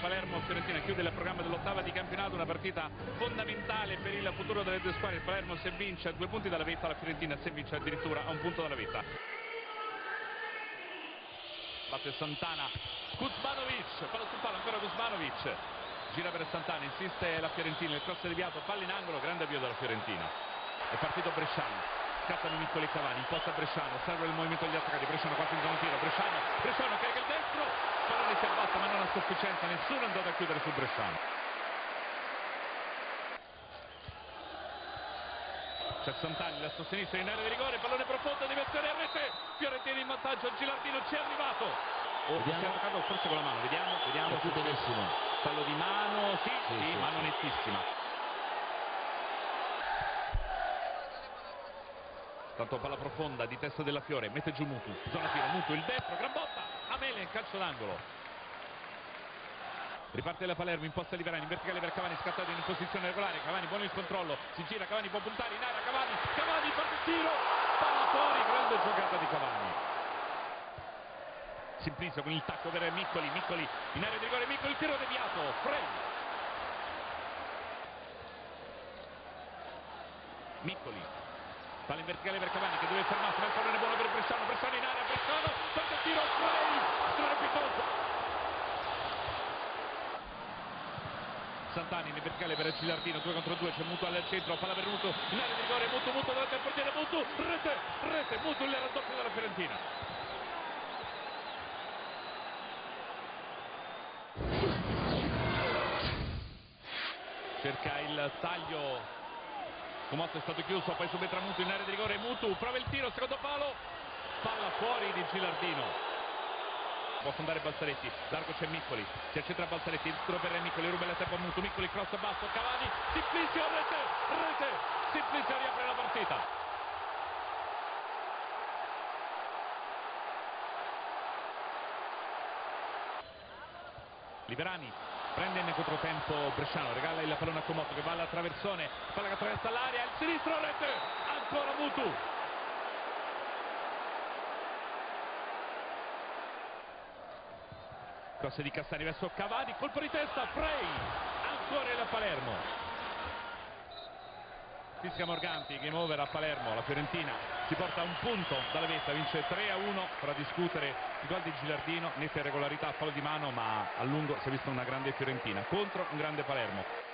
Palermo-Fiorentina chiude il programma dell'ottava di campionato, una partita fondamentale per il futuro delle due squadre. Palermo se vince a due punti dalla vetta, la Fiorentina se vince addirittura a un punto dalla vetta. Batte Santana, Kuzmanovic, palla sul palo, ancora Kuzmanovic. Gira per Santana, insiste la Fiorentina, il cross deviato, palla in angolo, grande avvio della Fiorentina. È partito Bresciano, scattano i Miccoli Cavani, imposta Bresciano, serve il movimento degli attaccati, Bresciano quasi in zona tiro, Bresciano, Bresciano carica il destro, pallone si abbassa ma a sufficienza, nessuno è andato a chiudere su Bresciano. C'è Santani, lato sinistro in area di rigore, pallone profondo, dimensione a rete, Fiorentina in vantaggio, Gilardino ci è arrivato. Oh, si è toccato forse con la mano, vediamo, vediamo. più benissimo. Fallo di mano, sì, sì, Sì, sì, mano nettissima. Tanto palla profonda di testa della Fiore, mette giù Mutu, zona tiro, Mutu, il destro, gran botta, Amele, calcio d'angolo. Riparte la Palermo, imposta Liverani, in verticale per Cavani, scattato in posizione regolare, Cavani buono il controllo, si gira, Cavani può puntare in area, Cavani, Cavani parte il tiro, palla fuori, grande giocata di Cavani. Simplicio con il tacco per Miccoli, Miccoli in area di rigore, Miccoli, tiro deviato, Frey. Miccoli, palla in verticale per Cavani che deve fermarsi, ma il pallone buono per Bresciano, Bresciano in area, Bresciano, parte il tiro, Frey, Santani in verticale per Gilardino, 2 contro 2, c'è Mutu al centro, palla per Mutu, in area di rigore, Mutu, Mutu davanti al portiere, Mutu, rete, rete, Mutu il raddoppio della Fiorentina. Cerca il taglio, Comotto è stato chiuso, poi subentra Mutu in area di rigore, Mutu prova il tiro, secondo palo, palla fuori di Gilardino. Può andare Balzaretti, largo c'è Miccoli, si accentra Balzaretti, il per Miccoli, ruba tempo a Mutu, Miccoli cross basso, Cavani, Simplicio, rete, rete, Simplicio riapre la partita. Liverani prende in controtempo Bresciano, regala il pallone a Comotto che va alla traversone, palla che attraversa l'area, il sinistro, rete, ancora Mutu. Cross di Cassani verso Cavani, colpo di testa, Frey, ancora il Palermo. Fischia Morganti, game over a Palermo, la Fiorentina si porta un punto dalla vetta, vince 3 a 1, farà discutere il gol di Gilardino, netta irregolarità, fallo di mano, ma a lungo si è vista una grande Fiorentina contro un grande Palermo.